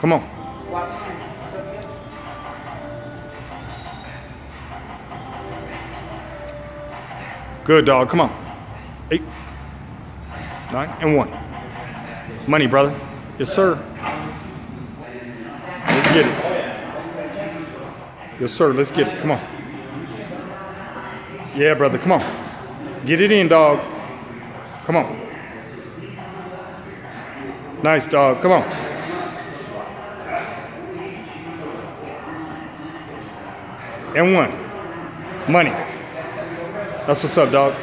Come on. Good dog. Come on. Eight, nine, and one. Money, brother. Yes, sir. Let's get it. Yes, sir. Let's get it. Come on. Yeah, brother. Come on. Get it in, dog. Come on. Nice, dog. Come on. And one. Money. That's what's up, dog.